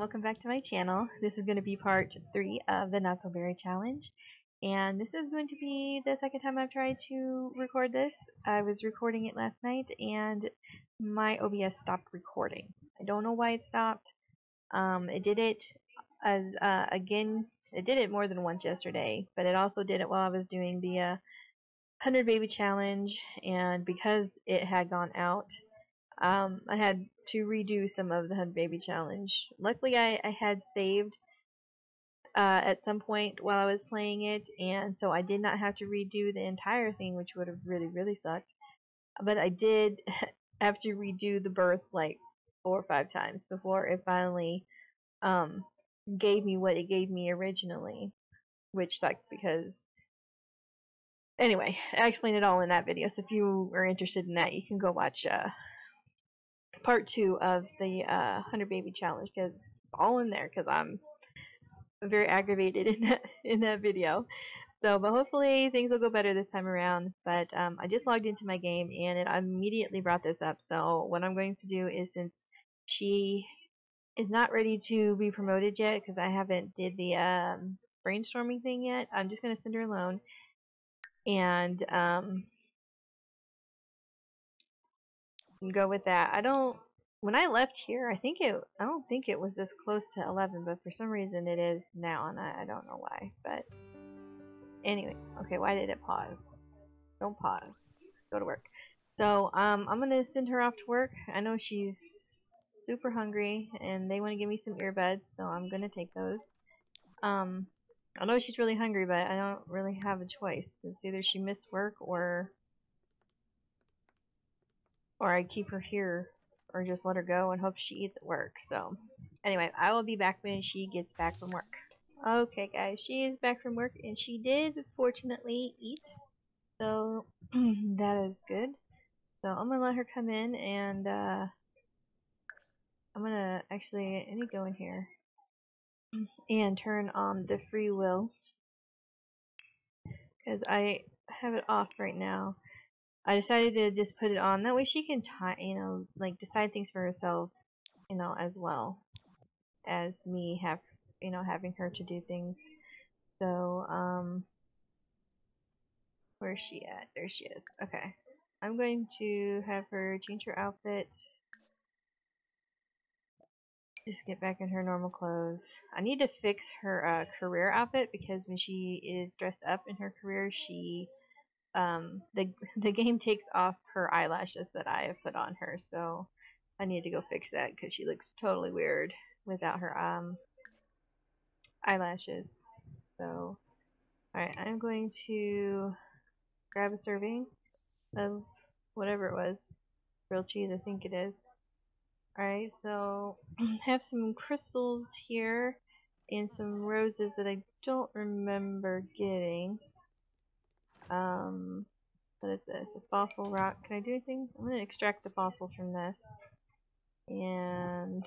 welcome back to my channel. This is going to be part 3 of the Not So Berry Challenge. And this is going to be the second time I've tried to record this. I was recording it last night and my OBS stopped recording. I don't know why it stopped. Um, it did it as uh, again, it did it more than once yesterday, but it also did it while I was doing the uh, 100 Baby Challenge. And because it had gone out, um, I had to redo some of the 100 Baby Challenge. Luckily, I, I had saved uh, at some point while I was playing it, and so I did not have to redo the entire thing, which would have really, really sucked. But I did have to redo the birth like four or five times before it finally um, gave me what it gave me originally, which sucked because. Anyway, I explained it all in that video, so if you are interested in that, you can go watch uh, part two of the uh, 100 baby challenge because it's all in there because I'm very aggravated in that in that video. So, but hopefully things will go better this time around. But um, I just logged into my game and it immediately brought this up. So what I'm going to do is since she is not ready to be promoted yet because I haven't did the um, brainstorming thing yet, I'm just going to send her alone and um, go with that. I don't. When I left here, I think it. I don't think it was this close to 11, but for some reason it is now, and I, I don't know why. But anyway, okay. Why did it pause? Don't pause. Go to work. So um, I'm gonna send her off to work. I know she's super hungry, and they want to give me some earbuds, so I'm gonna take those. Um, I know she's really hungry, but I don't really have a choice. It's either she missed work or or I keep her here or just let her go and hope she eats at work. So anyway, I will be back when she gets back from work. Okay guys, she is back from work and she did fortunately eat. So that is good. So I'm gonna let her come in and uh, I'm gonna actually let to go in here and turn on the free will because I have it off right now. I decided to just put it on. That way she can, you know, like decide things for herself, you know, as well as me have, you know, having her to do things. So, um, where's she at? There she is. Okay. I'm going to have her change her outfit. Just get back in her normal clothes. I need to fix her uh, career outfit because when she is dressed up in her career, she um, the the game takes off her eyelashes that I have put on her, so I need to go fix that because she looks totally weird without her um eyelashes. So, alright, I'm going to grab a serving of whatever it was. Grilled cheese, I think it is. Alright, so I have some crystals here and some roses that I don't remember getting. Um, is this? A fossil rock. Can I do anything? I'm going to extract the fossil from this. And,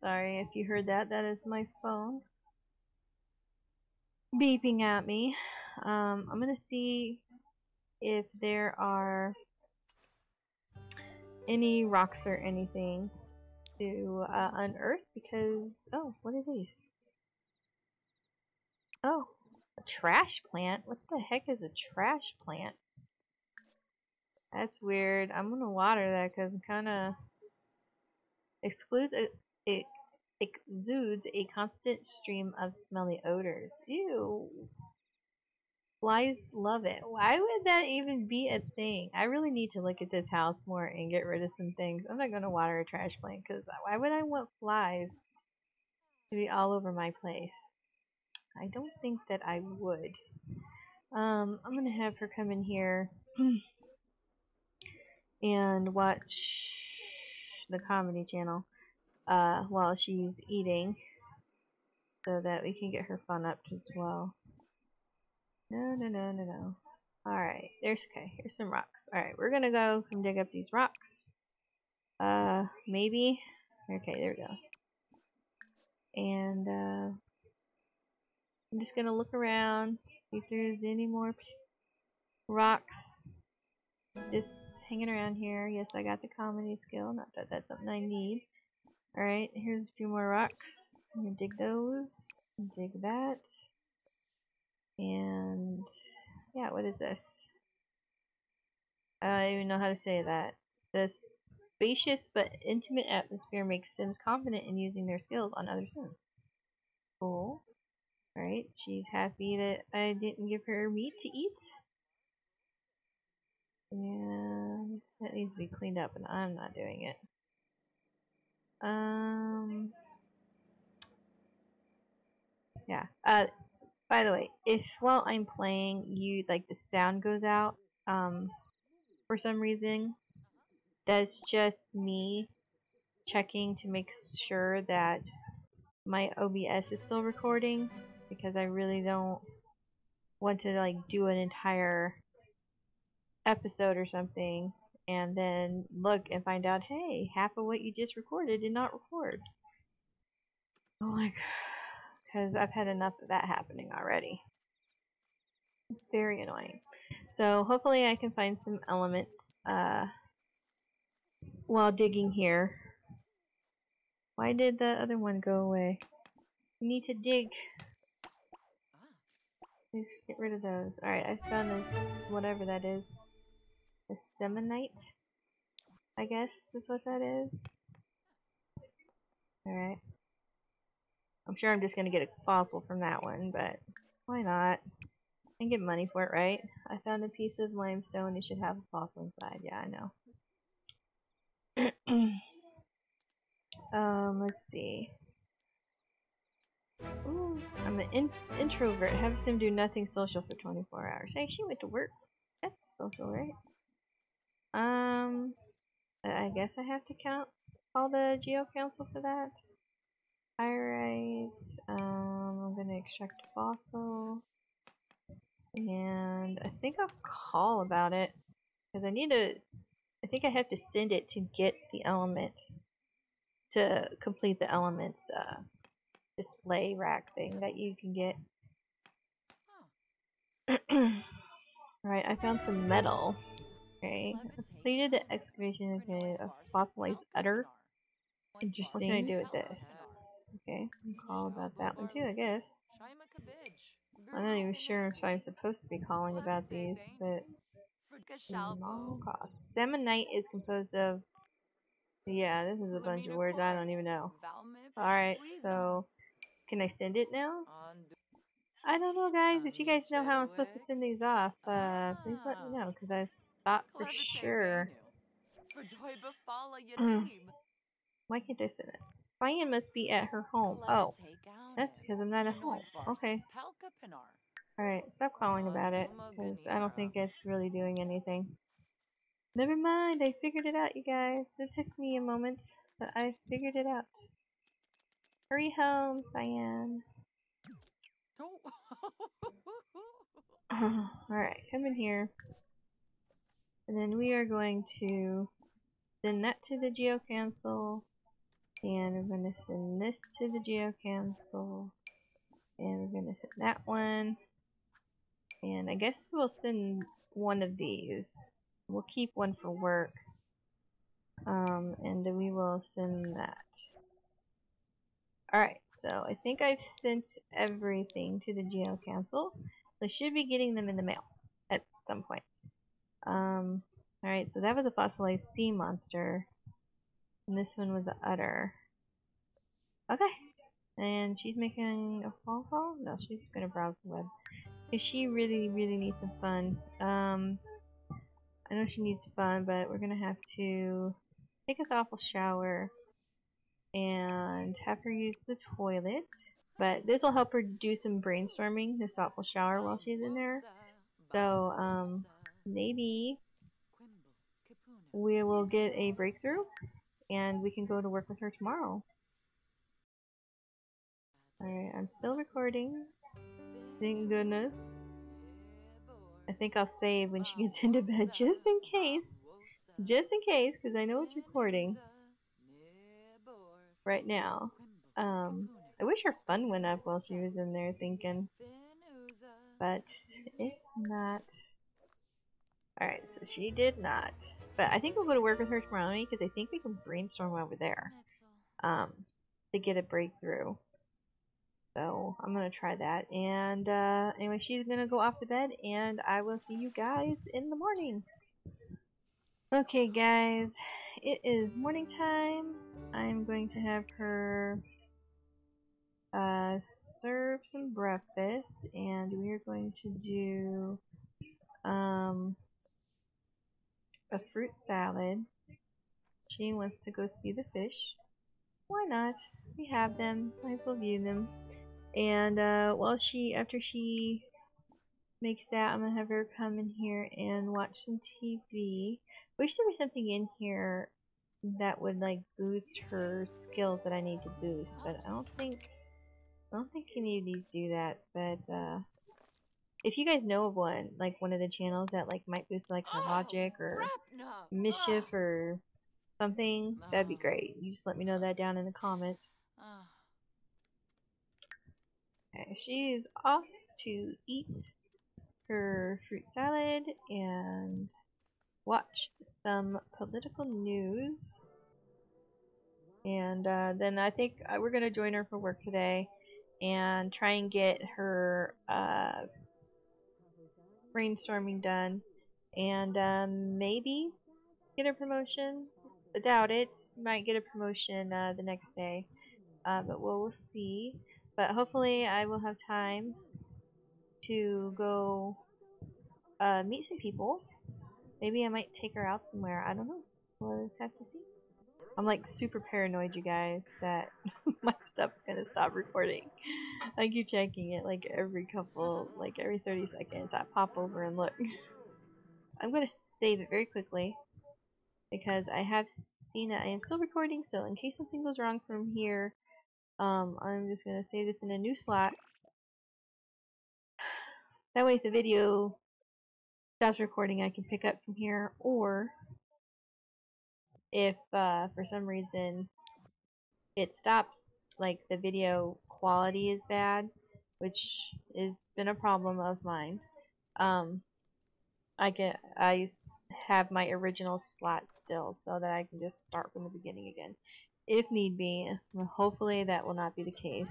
sorry if you heard that, that is my phone beeping at me. Um, I'm going to see if there are any rocks or anything to uh, unearth because, oh, what are these? Oh, a trash plant? What the heck is a trash plant? That's weird. I'm gonna water that because it kind of excludes it, it exudes a constant stream of smelly odors. Ew. Flies love it. Why would that even be a thing? I really need to look at this house more and get rid of some things. I'm not gonna water a trash plant because why would I want flies to be all over my place? I don't think that I would. Um, I'm gonna have her come in here and watch the comedy channel uh, while she's eating so that we can get her fun up as well. No, no, no, no, no. Alright, there's, okay, here's some rocks. Alright, we're gonna go and dig up these rocks. Uh, maybe? Okay, there we go. And, uh, I'm just gonna look around, see if there's any more rocks just hanging around here. Yes, I got the comedy skill, not that that's something I need. Alright, here's a few more rocks. I'm gonna dig those. Dig that. And yeah, what is this? I don't even know how to say that. The spacious but intimate atmosphere makes Sims confident in using their skills on other Sims. Cool. Alright, she's happy that I didn't give her meat to eat. And that needs to be cleaned up and I'm not doing it. Um Yeah. Uh by the way, if while I'm playing you like the sound goes out, um for some reason, that's just me checking to make sure that my OBS is still recording because I really don't want to like do an entire episode or something and then look and find out, hey, half of what you just recorded did not record. Oh my god. Because I've had enough of that happening already. It's very annoying. So hopefully I can find some elements uh, while digging here. Why did the other one go away? We need to dig. Let's get rid of those. Alright, I found this, whatever that is. A seminite? I guess is what that is. Alright. I'm sure I'm just gonna get a fossil from that one, but why not? And get money for it, right? I found a piece of limestone, it should have a fossil inside. Yeah, I know. um, let's see. Ooh, I'm an in introvert. Have Sim do nothing social for 24 hours. Hey, she went to work. That's social, right? Um, I guess I have to count call the Geo Council for that. Alright, um, I'm gonna extract a fossil. And I think I'll call about it. Because I need to, I think I have to send it to get the element, to complete the elements uh, display rack thing that you can get. Alright, I found some metal. Okay, completed the excavation of fossilized udder. Interesting. What can I do with this? Okay, I'll call about that one too, I guess. I'm not even sure if I'm supposed to be calling about these, but small mm, cost. Semonite is composed of yeah, this is a bunch of words I don't even know. Alright, so can I send it now? I don't know guys, if you guys know how I'm supposed to send these off, uh, please let me know, because I thought for sure. Why can't I send it? Cyan must be at her home. Oh, that's because I'm not at home. Okay. Alright, stop calling about it, because I don't think it's really doing anything. Never mind, I figured it out, you guys. It took me a moment, but I figured it out. Hurry home, Cyan. Alright, come in here. And then we are going to send that to the Geo Council. And we're going to send this to the Geo Council. And we're going to send that one. And I guess we'll send one of these. We'll keep one for work. Um, and we will send that. Alright, so I think I've sent everything to the Geo Council. So I should be getting them in the mail at some point. Um, Alright, so that was a fossilized sea monster. And this one was an udder. Okay. And she's making a phone call? No, she's gonna browse the web. Cause she really, really needs some fun. Um, I know she needs fun, but we're gonna have to take a thoughtful shower and have her use the toilet. But this will help her do some brainstorming, this thoughtful shower while she's in there. So, um, maybe we will get a breakthrough and we can go to work with her tomorrow. Alright, I'm still recording. Thank goodness. I think I'll save when she gets into bed just in case. Just in case, because I know it's recording right now. Um, I wish her fun went up while she was in there thinking. But it's not. Alright, so she did not. But I think we'll go to work with her tomorrow because I think we can brainstorm over there. um, to get a breakthrough. So I'm gonna try that. And uh, anyway, she's gonna go off to bed, and I will see you guys in the morning. Okay, guys, it is morning time. I'm going to have her uh, serve some breakfast, and we are going to do um, a fruit salad. She wants to go see the fish. Why not? We have them. Might as well view them. And uh, while she, after she makes that, I'm gonna have her come in here and watch some TV. Wish there was something in here that would like boost her skills that I need to boost, but I don't think I don't think any of these do that. But uh, if you guys know of one, like one of the channels that like might boost like her logic or mischief or something, that'd be great. You just let me know that down in the comments. Okay, she's off to eat her fruit salad and watch some political news. And uh, then I think uh, we're going to join her for work today and try and get her uh, brainstorming done and um, maybe get a promotion. I doubt it. Might get a promotion uh, the next day, uh, but we'll, we'll see. But hopefully I will have time to go uh, meet some people. Maybe I might take her out somewhere. I don't know. We'll just have to see. I'm like super paranoid, you guys, that my stuff's gonna stop recording. I keep checking it like every couple, like every 30 seconds. I pop over and look. I'm gonna save it very quickly because I have seen that I am still recording. So in case something goes wrong from here, um, I'm just gonna save this in a new slot. That way, if the video stops recording, I can pick up from here, or if uh, for some reason it stops, like the video quality is bad, which has been a problem of mine, um, I can I have my original slot still so that I can just start from the beginning again, if need be. Hopefully that will not be the case.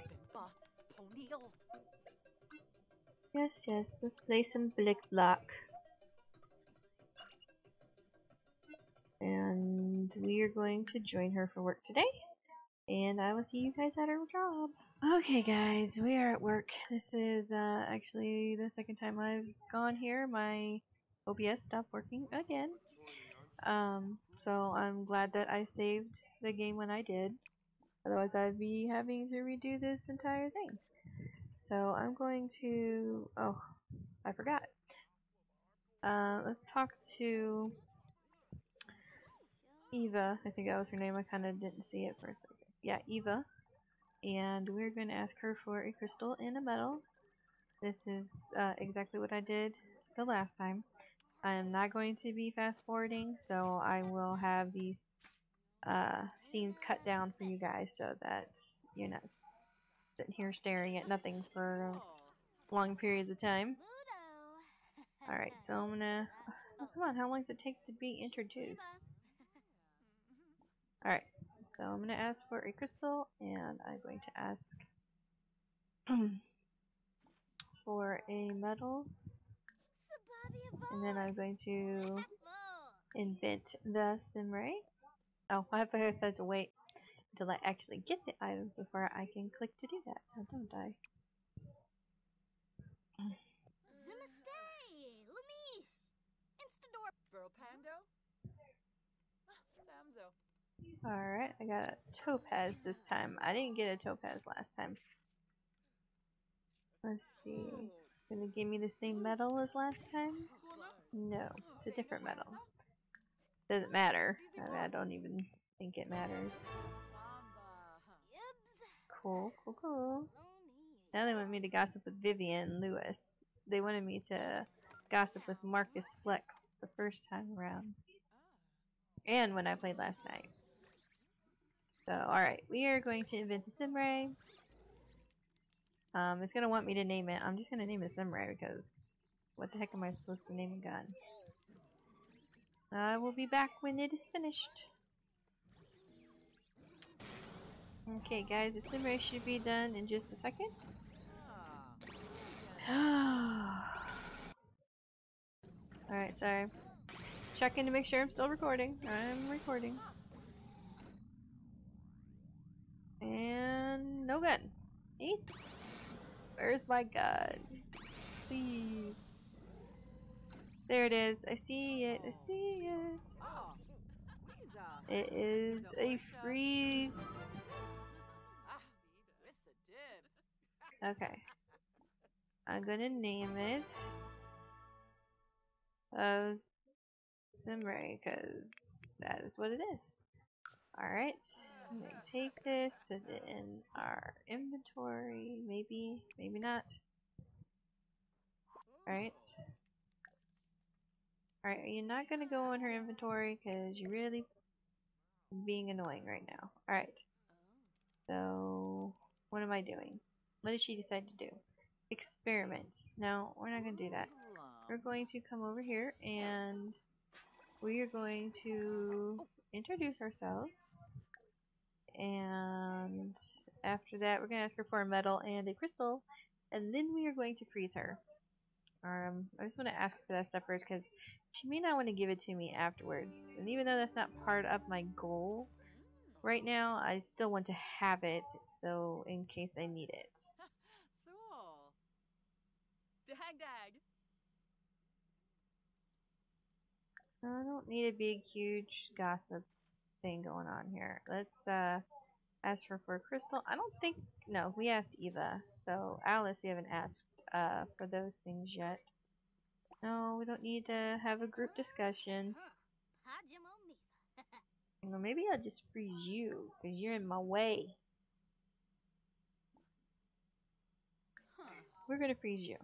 Yes, yes, let's play some Blick Block. And we are going to join her for work today and I will see you guys at her job. Okay guys, we are at work. This is uh, actually the second time I've gone here. My OBS stopped working again. Um, so I'm glad that I saved the game when I did. Otherwise I'd be having to redo this entire thing. So I'm going to... Oh, I forgot. Uh, let's talk to Eva, I think that was her name. I kind of didn't see it second. Yeah, Eva. And we're going to ask her for a crystal and a medal. This is uh, exactly what I did the last time. I am not going to be fast forwarding, so I will have these uh, scenes cut down for you guys so that you're not sitting here staring at nothing for long periods of time. Alright, so I'm gonna... Oh, come on, how long does it take to be introduced? Alright, so I'm going to ask for a crystal, and I'm going to ask for a medal, and then I'm going to invent the Simray. Oh, I have to wait until I actually get the items before I can click to do that. Don't die. Alright, I got a topaz this time. I didn't get a topaz last time. Let's see. Gonna give me the same medal as last time? No, it's a different medal. Doesn't matter. I, mean, I don't even think it matters. Cool, cool, cool. Now they want me to gossip with Vivian Lewis. They wanted me to gossip with Marcus Flex the first time around. And when I played last night. So, alright, we are going to invent the Simray. Um, it's going to want me to name it. I'm just going to name it Simray because what the heck am I supposed to name a gun? I will be back when it is finished. Okay, guys, the Simray should be done in just a second. Alright, sorry. Checking to make sure I'm still recording. I'm recording. And no gun. Hey? Where's my gun? Please. There it is. I see it. I see it. It is a freeze. Okay. I'm gonna name it uh, Simray because that is what it is. Alright, Gonna take this, put it in our inventory, maybe, maybe not. Alright. Alright, are you not gonna go in her inventory because you're really being annoying right now. Alright. So, what am I doing? What did she decide to do? Experiment. No, we're not to do that. We're going to come over here and we are going to introduce ourselves. And after that, we're going to ask her for a medal and a crystal. And then we are going to freeze her. Um, I just want to ask for that stuff first because she may not want to give it to me afterwards. And even though that's not part of my goal right now, I still want to have it so in case I need it. so, Dag dag. I don't need a big, huge gossip thing going on here. Let's uh, ask for a crystal. I don't think, no, we asked Eva. So Alice, we haven't asked uh, for those things yet. No, we don't need to have a group discussion. well, maybe I'll just freeze you, because you're in my way. We're going to freeze you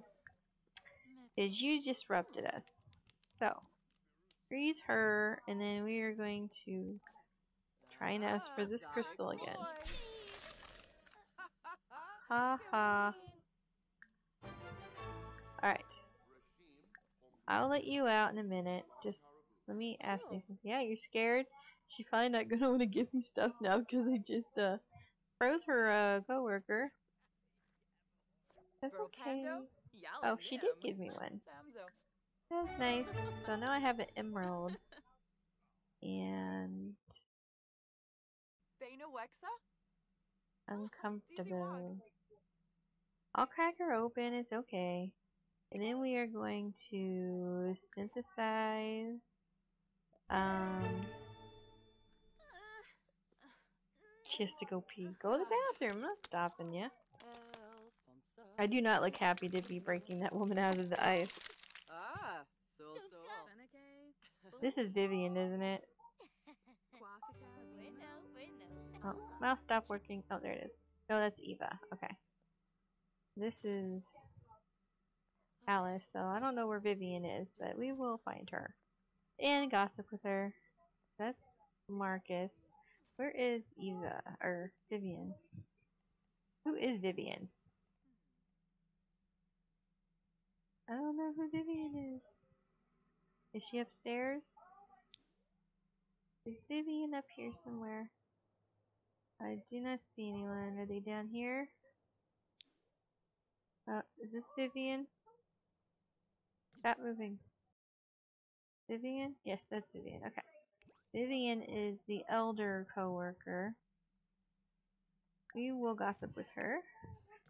is you disrupted us. So, freeze her, and then we are going to try and ask for this crystal again. Ha ha. Alright. I'll let you out in a minute. Just let me ask you something. Yeah, you're scared? She's probably not gonna want to give me stuff now because I just uh froze her uh coworker. That's okay. Oh, she did give me one. That's nice. So now I have an emerald. And... Uncomfortable. I'll crack her open, it's okay. And then we are going to synthesize... Um... She has to go pee. Go to the bathroom, I'm not stopping you. I do not look happy to be breaking that woman out of the ice. Ah, so so. This is Vivian, isn't it? Oh, mouse stop working. Oh, there it is. No, that's Eva. Okay. This is Alice, so I don't know where Vivian is, but we will find her. And gossip with her. That's Marcus. Where is Eva? Or Vivian? Who is Vivian? I don't know who Vivian is. Is she upstairs? Is Vivian up here somewhere? I do not see anyone. Are they down here? Uh, is this Vivian? Stop moving. Vivian? Yes, that's Vivian. Okay. Vivian is the elder coworker. We will gossip with her.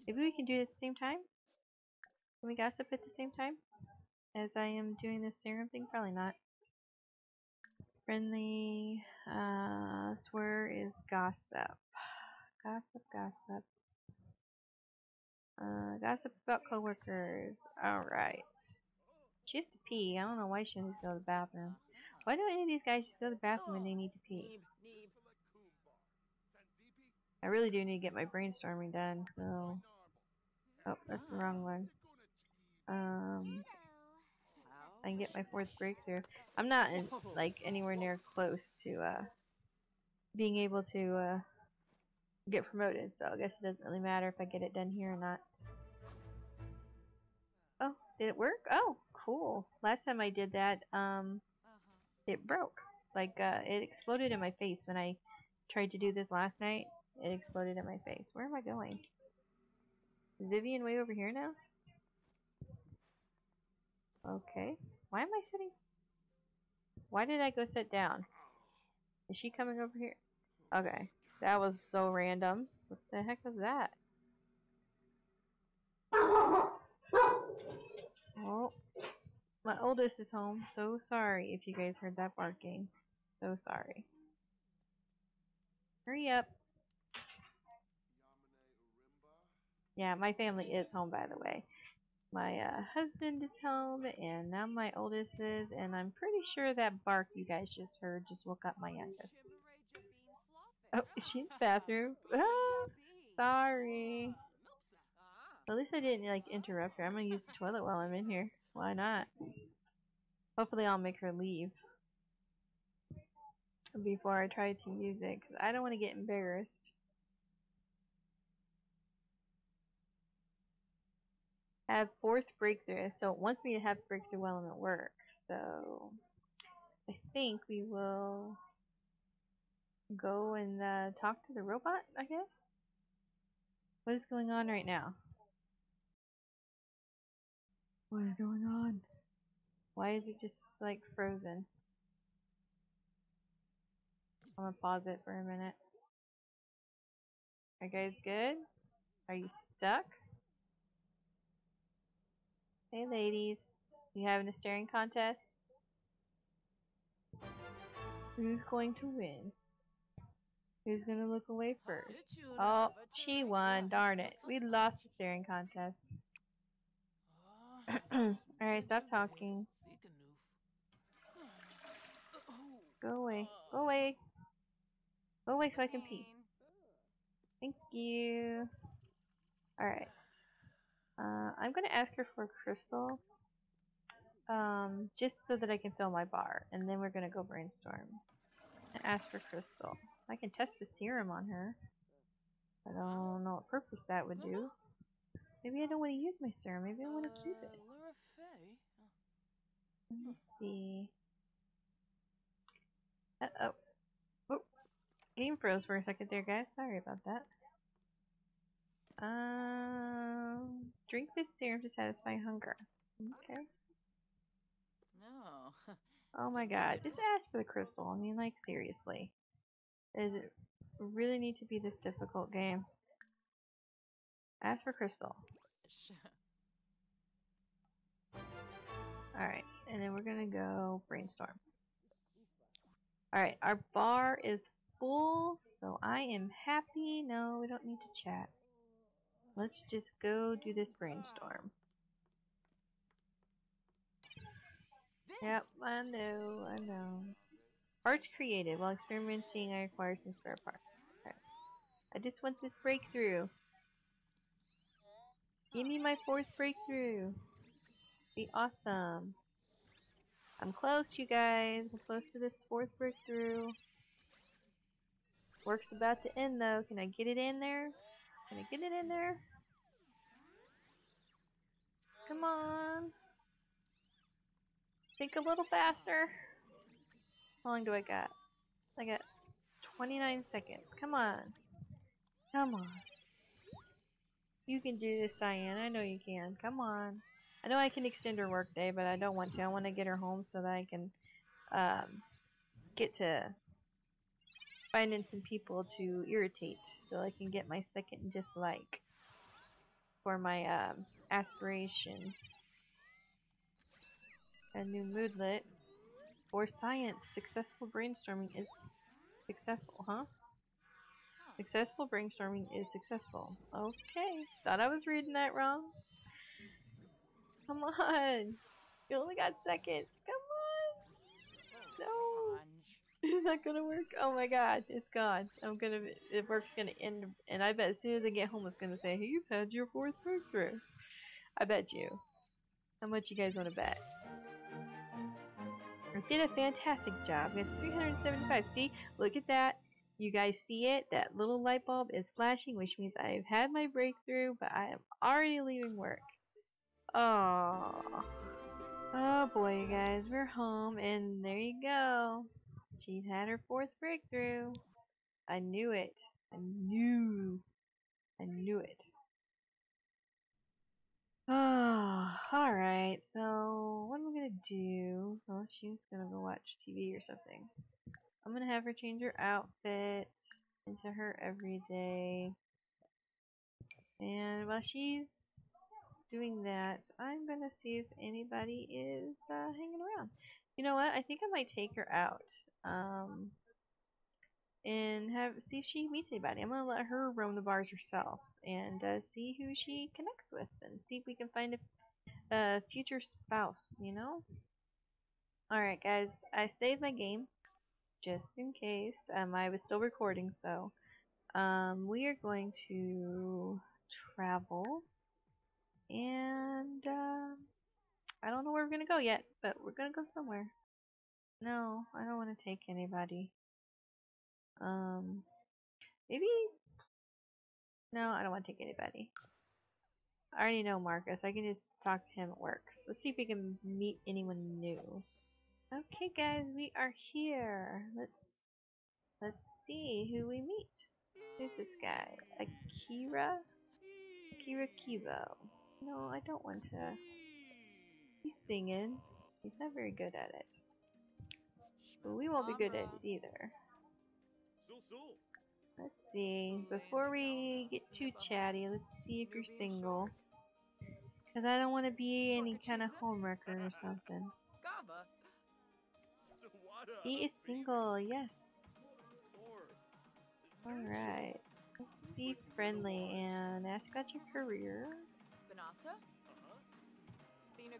Maybe we can do it at the same time? Can we gossip at the same time? As I am doing this serum thing? Probably not. Friendly, uh, swear is gossip. Gossip, gossip. Uh, gossip about coworkers. Alright. She has to pee. I don't know why she needs to go to the bathroom. Why don't any of these guys just go to the bathroom when they need to pee? I really do need to get my brainstorming done, so... Oh, that's the wrong one. Um, I can get my fourth breakthrough. I'm not in, like anywhere near close to uh, being able to uh, get promoted, so I guess it doesn't really matter if I get it done here or not. Oh, did it work? Oh, cool. Last time I did that, um, it broke. Like, uh, it exploded in my face when I tried to do this last night. it exploded in my face. Where am I going? Is Vivian way over here now? Okay. Why am I sitting? Why did I go sit down? Is she coming over here? Okay. That was so random. What the heck was that? Oh, my oldest is home. So sorry if you guys heard that barking. So sorry. Hurry up. Yeah, my family is home, by the way. My uh, husband is home, and now my oldest is, and I'm pretty sure that bark you guys just heard just woke up my youngest. Oh, is she in the bathroom? Ah, sorry. At least I didn't like interrupt her. I'm gonna use the toilet while I'm in here. Why not? Hopefully I'll make her leave before I try to use it because I don't want to get embarrassed. Have fourth breakthrough. So it wants me to have breakthrough while I'm at work. So I think we will go and uh, talk to the robot, I guess. What is going on right now? What is going on? Why is it just like frozen? I'm gonna pause it for a minute. Are you guys good? Are you stuck? Hey ladies, you having a staring contest? Who's going to win? Who's gonna look away first? Oh, she won, darn it. We lost the staring contest. Alright, stop talking. Go away. Go away. Go away so I can pee. Thank you. Alright. Uh, I'm gonna ask her for a crystal. Um, just so that I can fill my bar. And then we're gonna go brainstorm. And ask for crystal. I can test the serum on her. I don't know what purpose that would do. Maybe I don't want to use my serum. Maybe I want to keep it. Let me see. Uh oh. oh. Game froze for a second there, guys. Sorry about that. Um, drink this serum to satisfy hunger. Okay. No. Oh my god. Just ask for the crystal. I mean, like, seriously. Does it really need to be this difficult game? Ask for crystal. Alright, and then we're gonna go brainstorm. Alright, our bar is full, so I am happy. No, we don't need to chat. Let's just go do this brainstorm. Yep, I know, I know. Parts created. While experimenting, I acquired some spare parts. Okay. I just want this breakthrough. Give me my fourth breakthrough. Be awesome. I'm close, you guys. I'm close to this fourth breakthrough. Work's about to end, though. Can I get it in there? Can I get it in there? Come on. Think a little faster. How long do I got? I got 29 seconds. Come on. Come on. You can do this, Cyan. I know you can. Come on. I know I can extend her workday, but I don't want to. I want to get her home so that I can um, get to finding some people to irritate so I can get my second dislike for my um, aspiration. A new moodlet. For science, successful brainstorming is successful, huh? Successful brainstorming is successful. Okay, thought I was reading that wrong. Come on! You only got seconds. Come on! No! Is that gonna work? Oh my god, it's gone. I'm gonna, it work's gonna end, and I bet as soon as I get home it's gonna say, hey, you've had your fourth breakthrough. I bet you. How much you guys wanna bet? I did a fantastic job. We have 375. See? Look at that. You guys see it? That little light bulb is flashing, which means I've had my breakthrough, but I am already leaving work. Oh. Oh boy, you guys, we're home, and there you go. She's had her fourth breakthrough. I knew it. I knew. I knew it. Ah, alright, so what am I gonna do? Oh, she's gonna go watch TV or something. I'm gonna have her change her outfit into her everyday. And while she's doing that, I'm gonna see if anybody is uh, hanging around. You know what? I think I might take her out. Um, and have see if she meets anybody. I'm gonna let her roam the bars herself and uh, see who she connects with and see if we can find a, a future spouse. You know. All right, guys. I saved my game just in case. Um, I was still recording, so um, we are going to travel and um, I don't know where we're gonna go yet, but we're gonna go somewhere. No, I don't want to take anybody. Um, maybe. No, I don't want to take anybody. I already know Marcus. I can just talk to him at work. So let's see if we can meet anyone new. Okay, guys, we are here. Let's let's see who we meet. Who's this guy? Akira? Akira Kivo. No, I don't want to. He's singing. He's not very good at it. But we won't be good at it either. Let's see. Before we get too chatty, let's see if you're single. Because I don't want to be any kind of homewrecker or something. He is single, yes. Alright. Let's be friendly and ask about your career.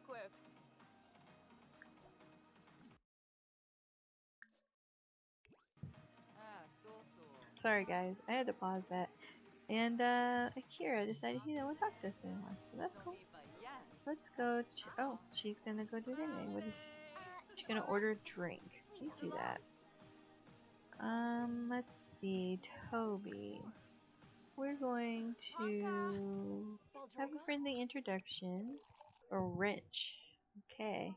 Vanessa? Bina Quift. Ah, Sul Sul. Sorry guys, I had to pause that. And uh, Akira decided he didn't want to talk to us anymore, so that's cool. Yeah. Let's go. Ch oh, she's gonna go do it anyway. What is? She's gonna order a drink. Please do that. Um, let's see, Toby. We're going to have a friendly introduction. A wrench. Okay.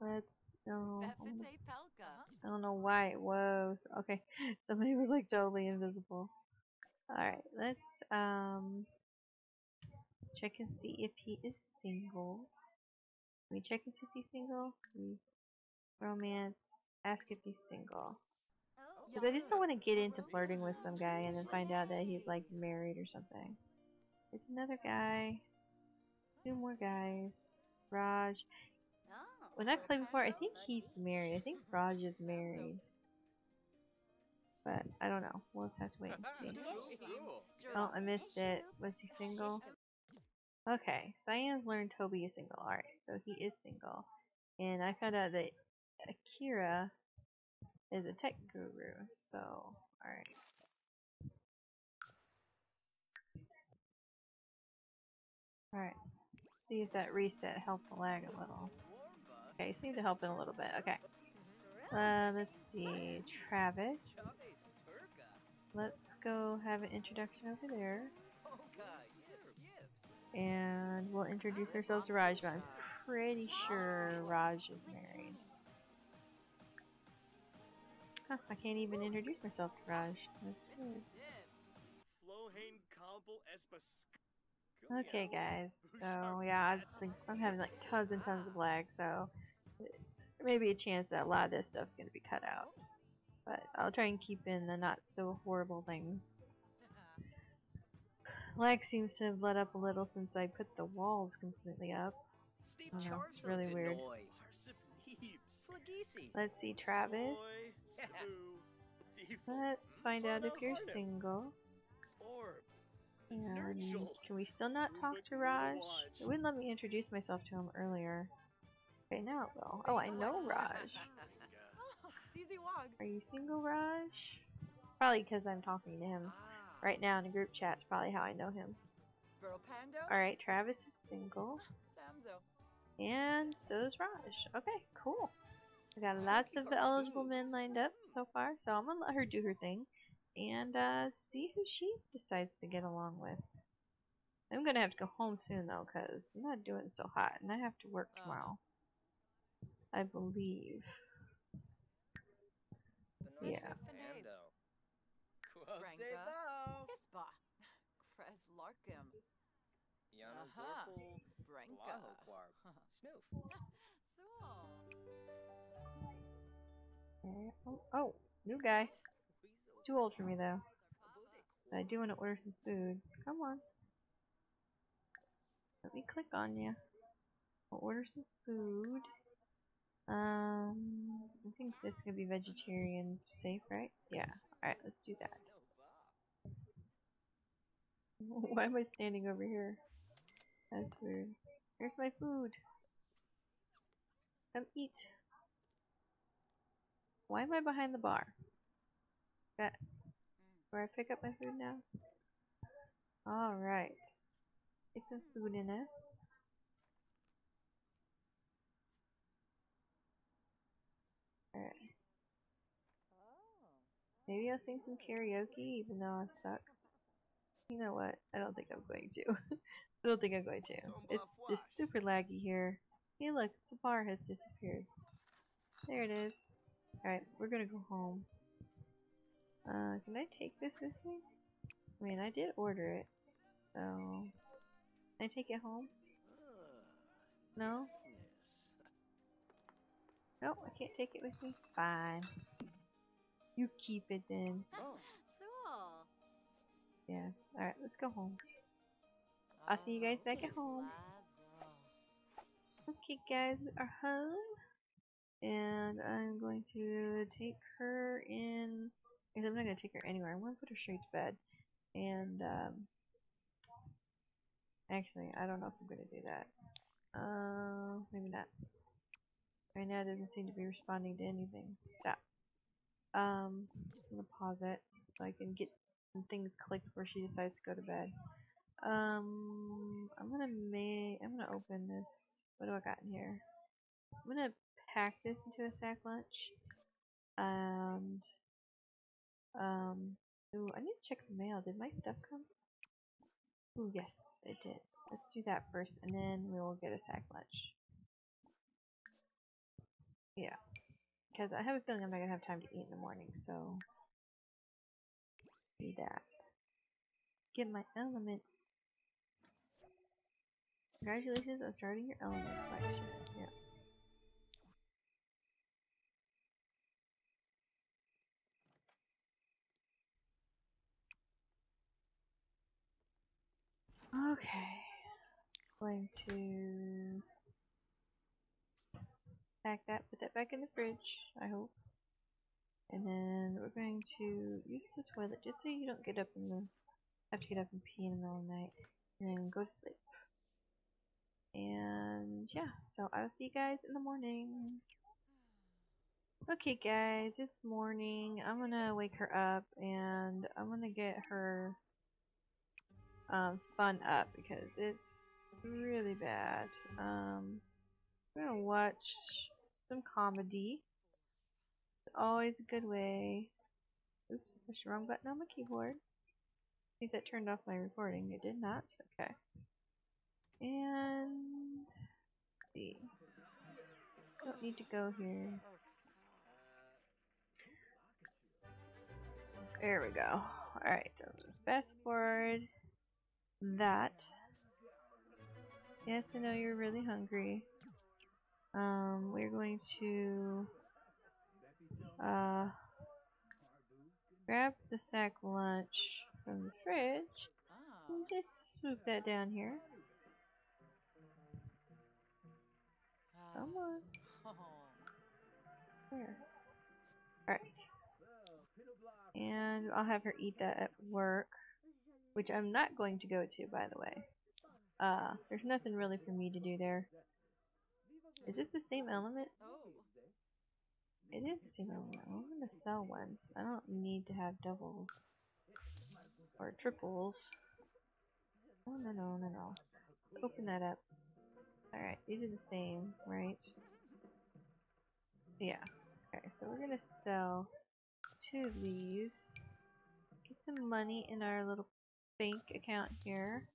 Let's. No. I wanna- Befite Pelka. I don't know why Whoa. Okay, somebody was like totally invisible. Alright, let's um check and see if he is single. Can we check and see if he's single? We romance. Ask if he's single. Because I just don't want to get into flirting with some guy and then find out that he's like married or something. It's another guy. Two more guys. Raj. When I played before, I think he's married. I think Raj is married. But I don't know. We'll just have to wait and see. Oh, I missed it. Was he single? Okay, Cyan's learned Toby is single. Alright, so he is single. And I found out that Akira is a tech guru, so alright. Alright, see if that reset helped the lag a little. Okay, seemed to help it a little bit. Okay. Uh, let's see. Travis. Let's go have an introduction over there. And we'll introduce ourselves to Raj, but I'm pretty sure Raj is married. Huh, I can't even introduce myself to Raj. That's weird. Okay, guys. So yeah, I just think I'm having like tons and tons of lag, so uh, there may be a chance that a lot of this stuff's gonna be cut out. But I'll try and keep in the not so horrible things. Lag seems to have let up a little since I put the walls completely up. Steve I know, it's really weird. Let's see, Travis. Let's find out if you're single. And can we still not talk to Raj? It wouldn't let me introduce myself to him earlier. Okay, now it will. Oh, I know Raj. Oh, DZ Are you single, Raj? Probably because I'm talking to him right now in a group chat. It's probably how I know him. Alright, Travis is single. And so is Raj. Okay, cool. I got lots of eligible men lined up so far, so I'm gonna let her do her thing and uh, see who she decides to get along with. I'm gonna have to go home soon though, cause I'm not doing so hot, and I have to work Oh. tomorrow. I believe. Yeah. Fanabe. Pando. Quote Branca. bo. Ispa. Kres Larkim. Yana Aha. Zorpal. Branca. Blaho Quarb. Snoof. Suol. Okay. Oh, oh, new guy. Too old for me though. But I do want to order some food. Come on. Let me click on you. I'll order some food. Um, I think this is gonna be vegetarian safe, right? Yeah. Alright, let's do that. Why am I standing over here? That's weird. Here's my food. Come eat. Why am I behind the bar? That where I pick up my food now? Alright. Get some food in us. Alright. Maybe I'll sing some karaoke even though I suck. You know what? I don't think I'm going to. I don't think I'm going to. It's just super laggy here. Hey look, the bar has disappeared. There it is. Alright, we're gonna go home. Uh, can I take this with me? I mean, I did order it. So, can I take it home? No? No, I can't take it with me. Fine. You keep it then. Yeah. Alright, let's go home. I'll see you guys back at home. Okay guys, we are home. And I'm going to take her in because I'm not gonna take her anywhere. I'm gonna put her straight to bed. And um actually I don't know if I'm gonna do that. Uh maybe not. Right now it doesn't seem to be responding to anything. Yeah. Um I'm gonna pause it so I can get some things clicked before she decides to go to bed. Um I'm gonna make I'm gonna open this. What do I got in here? I'm gonna pack this into a sack lunch. And um ooh, I need to check the mail. Did my stuff come? Ooh, yes, it did. Let's do that first and then we will get a sack lunch. Yeah. Because I have a feeling I'm not gonna have time to eat in the morning, so do that. Get my elements. Congratulations on starting your element collection. Yeah. Okay. Going to pack that, put that back in the fridge, I hope. And then we're going to use the toilet just so you don't get up in the have to get up and pee in the middle of the night. And then go to sleep. And yeah, so I'll see you guys in the morning. Okay guys, it's morning. I'm gonna wake her up and I'm gonna get her um, fun up because it's really bad. Um, we're gonna watch some comedy. It's always a good way. Oops, I pushed the wrong button on my keyboard. I think that turned off my recording. It did not. Okay. And see. Don't need to go here. There we go. Alright, so fast forward that. Yes, I know you're really hungry. Um, we're going to uh, grab the sack lunch from the fridge Ah. and just swoop that down here. Come on. Oh. There. Alright. And I'll have her eat that at work. Which I'm not going to go to, by the way. Uh, there's nothing really for me to do there. Is this the same element? It is the same element. I'm gonna sell one. I don't need to have doubles. Or triples. Oh, no, no, no, no. Open that up. Alright, these are the same, right? Yeah. Okay, so we're gonna sell two of these. Get some money in our little bank account here.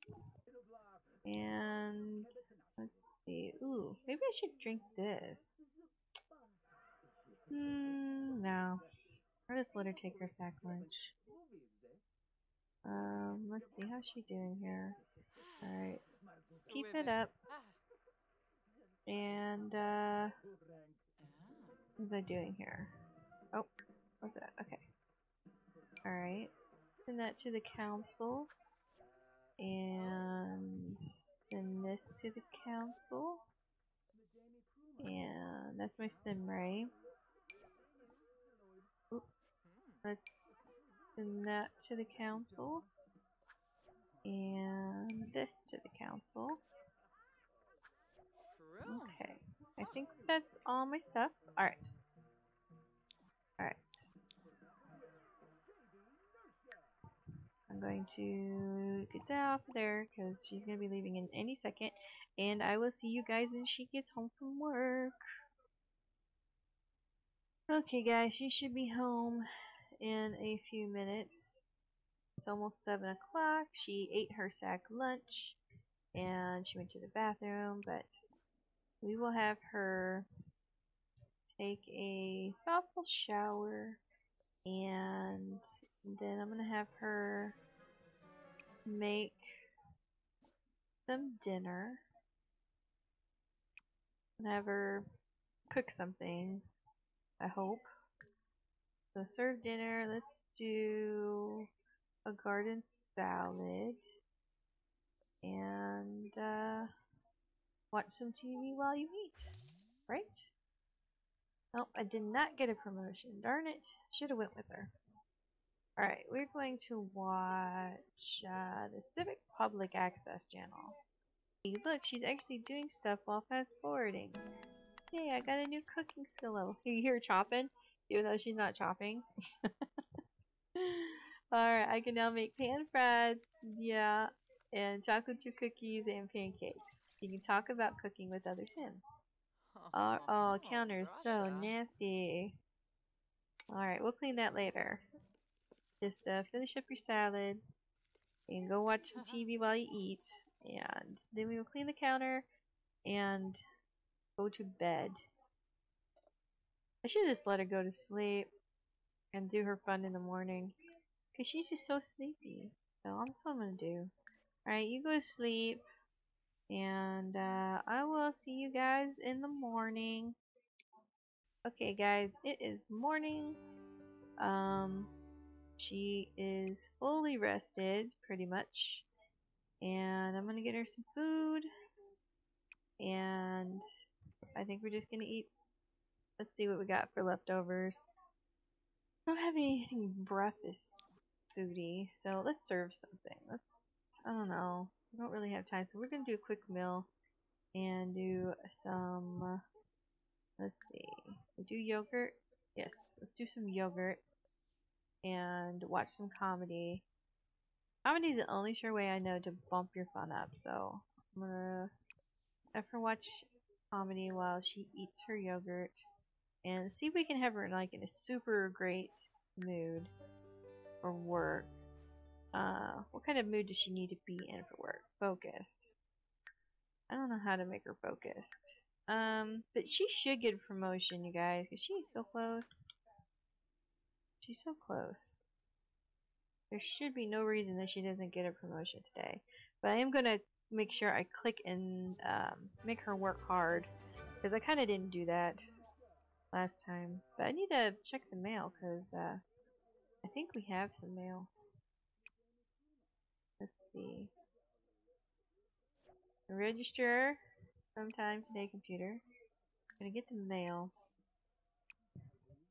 And let's see. Ooh, maybe I should drink this. Hmm, no. Or just let her take her sack lunch. Um, let's see, how's she doing here? Alright, keep it up. And, uh, what was I doing here? Oh, what's that? Okay. Alright, send that to the council. And send this to the council. And that's my SimRay. Oop, let's send that to the council. And this to the council. Okay. I think that's all my stuff. Alright. Alright. I'm going to get that off of there because she's going to be leaving in any second. And I will see you guys when she gets home from work. Okay guys, she should be home in a few minutes. It's almost 7 o'clock. She ate her sack lunch and she went to the bathroom, but we will have her take a thoughtful shower and then I'm gonna have her make some dinner her cook something I hope so serve dinner let's do a garden salad and uh, watch some TV while you eat right Nope, I did not get a promotion. Darn it. Should have went with her. Alright, we're going to watch uh, the Civic Public Access channel. Hey, look, she's actually doing stuff while fast forwarding. Hey, I got a new cooking skill level. You hear her chopping? Even though she's not chopping. Alright, I can now make pan fried, yeah, and chocolate chip cookies and pancakes. You can talk about cooking with other Sims. Oh, oh, counter's so nasty. Alright, we'll clean that later. Just uh, finish up your salad and go watch some TV while you eat. And then we will clean the counter and go to bed. I should just let her go to sleep and do her fun in the morning. Because she's just so sleepy. So that's what I'm going to do. Alright, you go to sleep. And uh, I will see you guys in the morning. Okay, guys, it is morning. Um, she is fully rested, pretty much. And I'm gonna get her some food. And I think we're just gonna eat. Let's see what we got for leftovers. I don't have anything breakfast foodie, so let's serve something. Let's. I don't know. We don't really have time, so we're gonna do a quick meal and do some. Let's see. Do yogurt. Yes, let's do some yogurt and watch some comedy. Comedy is the only sure way I know to bump your fun up, so I'm gonna have her watch comedy while she eats her yogurt and see if we can have her like in a super great mood for work. Uh, what kind of mood does she need to be in for work? Focused. I don't know how to make her focused. Um, but she should get a promotion, you guys, because she's so close. She's so close. There should be no reason that she doesn't get a promotion today. But I am gonna make sure I click and um, make her work hard, because I kind of didn't do that last time. But I need to check the mail, because uh, I think we have some mail. Let's see. Register sometime today, computer. I'm Gonna get the mail.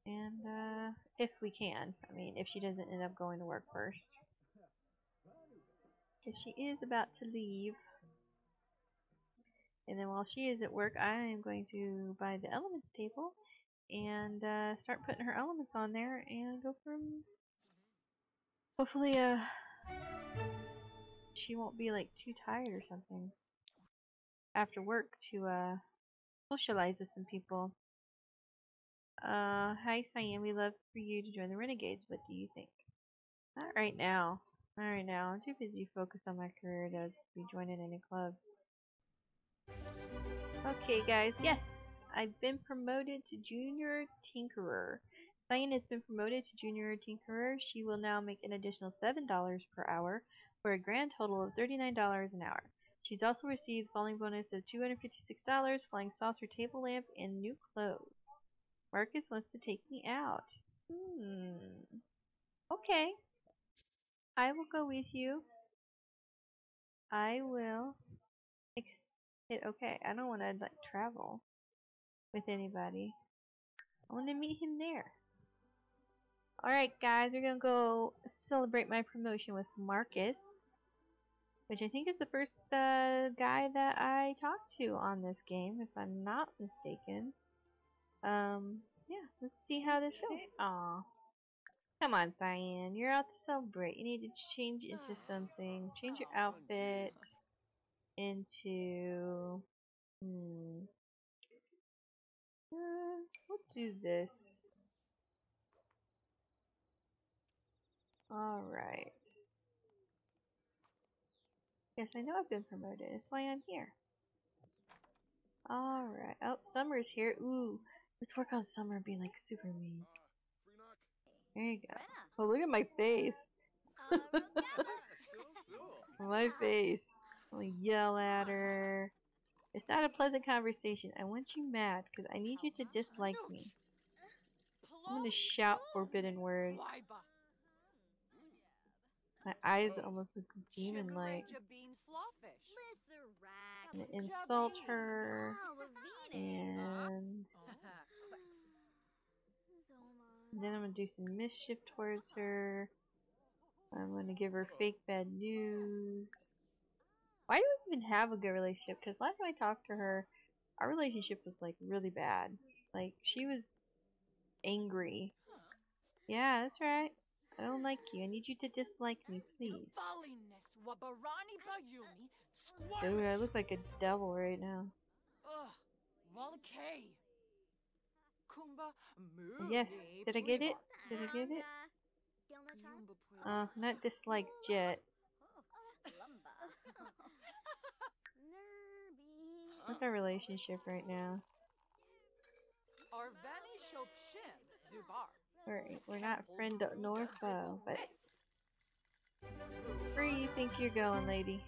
And, uh, if we can. I mean, if she doesn't end up going to work first. Because she is about to leave. And then while she is at work, I am going to buy the elements table and uh, start putting her elements on there and go from. Hopefully, uh, she won't be like too tired or something after work to uh socialize with some people. Uh, hi Cyan, we love for you to join the Renegades. What do you think? Not right now. Not right now. I'm too busy focused on my career to be joining any clubs. Okay, guys. Yes, I've been promoted to Junior Tinkerer. Cyan has been promoted to junior tinkerer. She will now make an additional $7 per hour for a grand total of $39 an hour. She's also received falling bonus of $256, flying saucer table lamp, and new clothes. Marcus wants to take me out. Hmm. Okay. I will go with you. I will. Okay, I don't want to like travel with anybody. I want to meet him there. Alright guys, we're gonna go celebrate my promotion with Marcus. Which I think is the first uh, guy that I talked to on this game, if I'm not mistaken. Um, yeah, let's see how this goes. Aw. Come on, Cyan. You're out to celebrate. You need to change into something. Change your outfit into... Hmm. Uh, we'll do this. Alright. Yes, I know I've been promoted. That's why I'm here. Alright. Oh, Summer's here. Ooh. Let's work on Summer being like super mean. Uh, there you go. Oh, look at my face. my face. I'll yell at her. It's not a pleasant conversation. I want you mad because I need you to dislike me. I'm gonna shout forbidden words. My eyes oh. almost look demon-like. I'm gonna insult her and then I'm gonna do some mischief towards her. I'm gonna give her fake bad news. Why do we even have a good relationship? Because last time I talked to her, our relationship was like really bad. Like she was angry. Yeah, that's right. I don't like you. I need you to dislike me, please. Dude, I look like a devil right now. Yes, did I get it? Did I get it? Uh, not disliked yet. What's our relationship right now? Alright, we're not friend nor foe, but where do you think you're going, lady?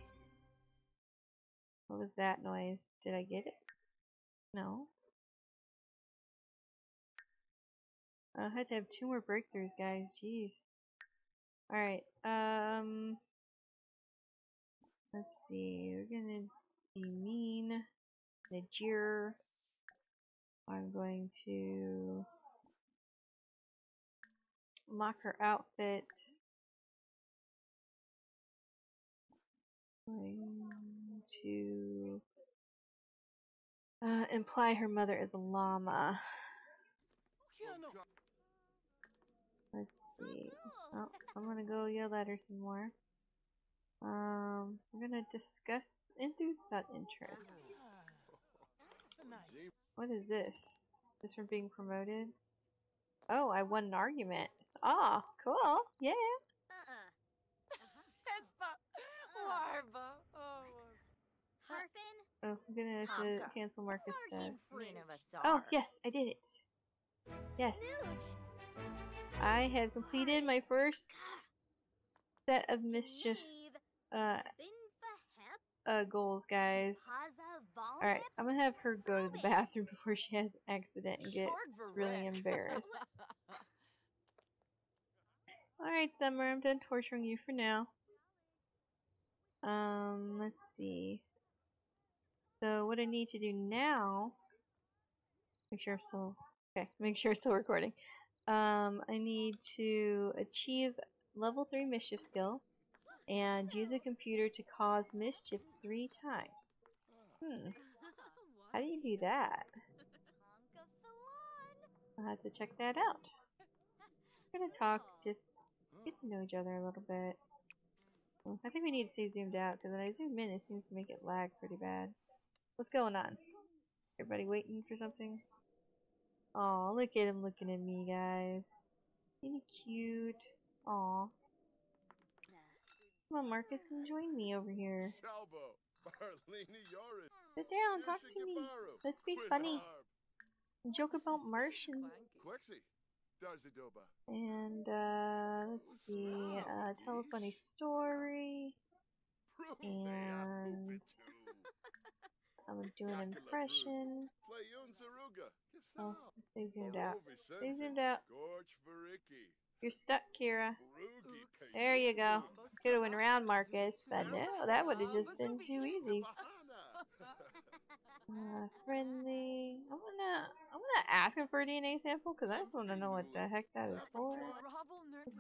What was that noise? Did I get it? No. I had to have two more breakthroughs, guys. Jeez. Alright, um... Let's see, we're gonna be mean. The jeer. I'm going to mock her outfit. Going to uh, imply her mother is a llama. Let's see. Oh, I'm gonna go yell at her some more. Um, we're gonna discuss enthuse about interest. What is this? This from being promoted? Oh, I won an argument. Ah, cool. Yeah. Oh, I'm gonna have to cancel Marcus stuff. Oh, yes, I did it. Yes. I have completed my first set of mischief uh, uh, goals, guys. Alright, I'm gonna have her go to the bathroom before she has an accident and get really embarrassed. Alright, Summer, I'm done torturing you for now. Um, let's see. So what I need to do now, make sure I'm still, okay, make sure I'm still recording. Um, I need to achieve level 3 mischief skill and use a computer to cause mischief three times. Hmm. How do you do that? I'll have to check that out. We're gonna talk, just get to know each other a little bit. I think we need to stay zoomed out because when I zoom in, it seems to make it lag pretty bad. What's going on? Everybody waiting for something? Oh, look at him looking at me, guys. Ain't he cute? Aw. Come on, Marcus, come join me over here. Sit down, talk to me. Let's be funny. Joke about Martians. And uh, let's see, uh, tell a funny story. And I'm doing an impression. Oh, they zoomed out. They zoomed out. You're stuck, Kira. Barugi There you go. Payuga. Could have went around Marcus, but no, that would have just been too easy. Uh, friendly. I wanna, I wanna ask him for a DNA sample because I just wanna know what the heck that is for.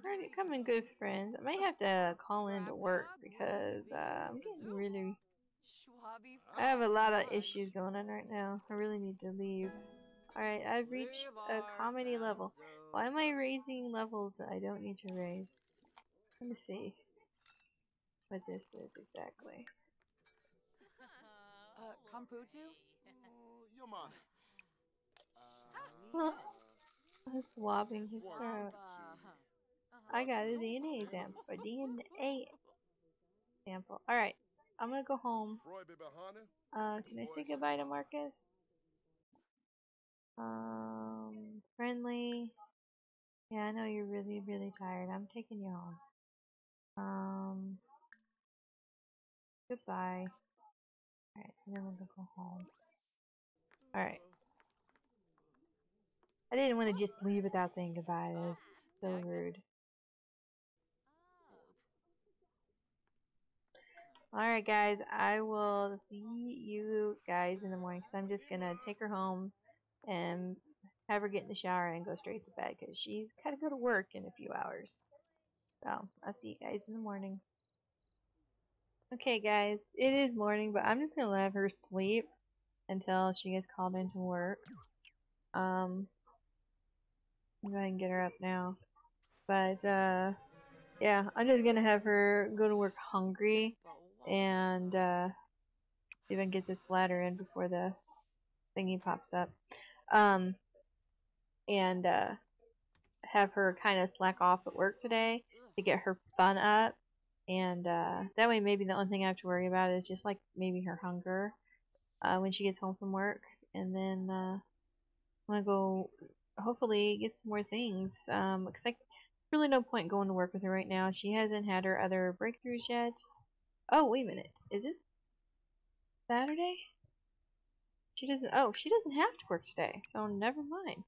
We're becoming good friends. I might have to call in to work because uh, I'm getting really. I have a lot of issues going on right now. I really need to leave. Alright, I've reached a comedy level. Why am I raising levels that I don't need to raise? Let me see what this is exactly. Uh, Kamputu? Oh, Yomani. Huh. I'm swabbing his throat. I got a DNA sample. A DNA sample. Alright, I'm gonna go home. Uh, can I say goodbye to Marcus? Um, friendly. Yeah, I know you're really, really tired. I'm taking you home. Um, goodbye. Alright, and then we'll go home. Alright. I didn't want to just leave without saying goodbye. That was so rude. Alright guys, I will see you guys in the morning because I'm just gonna take her home and have her get in the shower and go straight to bed because she's gotta go to work in a few hours. So, I'll see you guys in the morning. Okay guys, it is morning, but I'm just gonna let her sleep until she gets called into work. Um, I'm going to get her up now. But, uh, yeah, I'm just gonna have her go to work hungry and uh, I get this ladder in before the thingy pops up. Um, and uh, have her kind of slack off at work today to get her fun up. And uh, that way, maybe the only thing I have to worry about is just like maybe her hunger uh, when she gets home from work. And then uh, I'm gonna go hopefully get some more things. Um, cause like really no point going to work with her right now. She hasn't had her other breakthroughs yet. Oh, wait a minute. Is it Saturday? She doesn't. Oh, she doesn't have to work today, so never mind.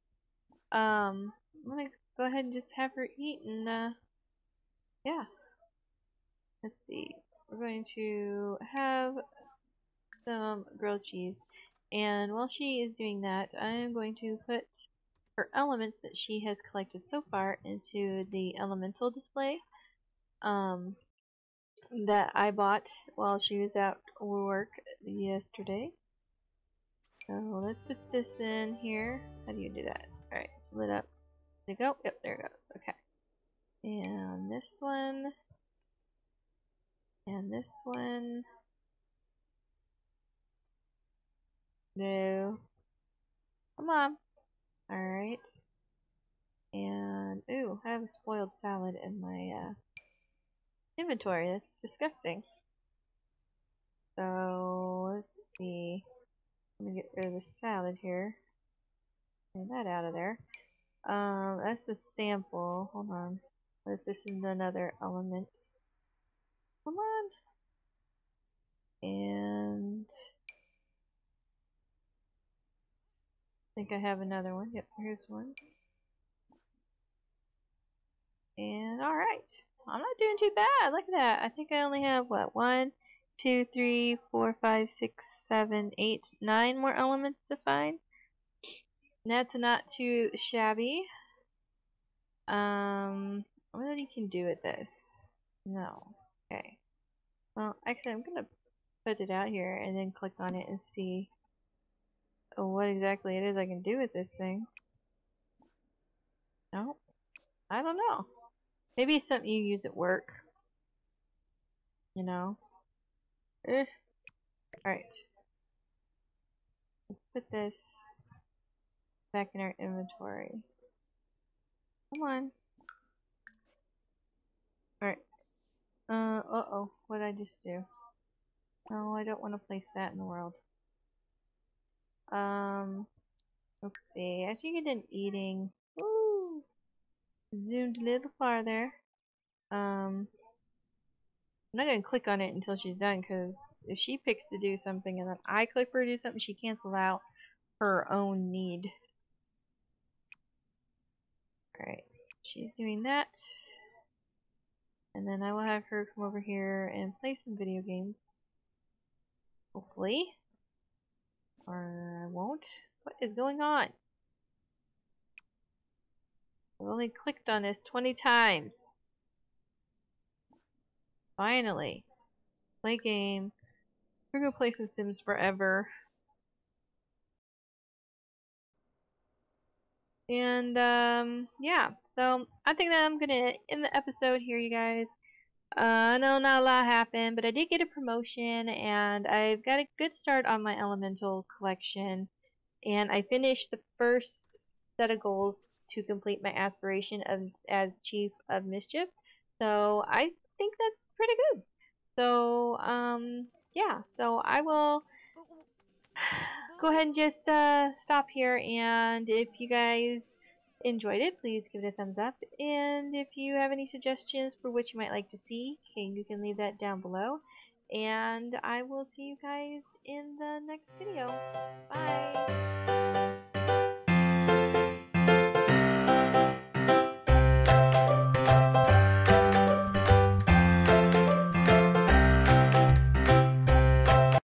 Um, I'm gonna go ahead and just have her eat, and uh, yeah. Let's see. We're going to have some grilled cheese, and while she is doing that, I am going to put her elements that she has collected so far into the elemental display. Um, that I bought while she was out work yesterday. So let's put this in here. How do you do that? Alright, it's lit up. There you go. Yep, there it goes. Okay. And this one. And this one. No. Come on. Alright. And, ooh, I have a spoiled salad in my, uh, inventory. That's disgusting. So let's see. Let me get rid of the salad here. Get that out of there. Um, that's the sample. Hold on. What if this is another element? Come on. And I think I have another one. Yep, here's one. And alright. I'm not doing too bad. Look at that. I think I only have, what, one, two, three, four, five, six, seven, eight, nine more elements to find. And that's not too shabby. Um, what you can do with this? No. Okay. Well, actually, I'm gonna put it out here and then click on it and see what exactly it is I can do with this thing. No, I don't know. Maybe it's something you use at work. You know? Eh. Alright. Let's put this back in our inventory. Come on. Alright. Uh, uh-oh. What did I just do? No, I don't want to place that in the world. Um, let's see. I think I did eating. Zoomed a little farther. Um, I'm not gonna click on it until she's done because if she picks to do something and then I click for her to do something, she cancels out her own need. Alright, she's doing that. And then I will have her come over here and play some video games. Hopefully. Or I won't. What is going on? I've only clicked on this 20 times. Finally. Play game. We're gonna play some Sims forever. And um yeah, so I think that I'm gonna end the episode here you guys. Uh, know not a lot happened, but I did get a promotion and I've got a good start on my elemental collection. And I finished the first set of goals to complete my aspiration of as chief of mischief. So I think that's pretty good. So um yeah, so I will go ahead and just uh, stop here. And if you guys enjoyed it please give it a thumbs up. And if you have any suggestions for what you might like to see you can leave that down below. And I will see you guys in the next video. Bye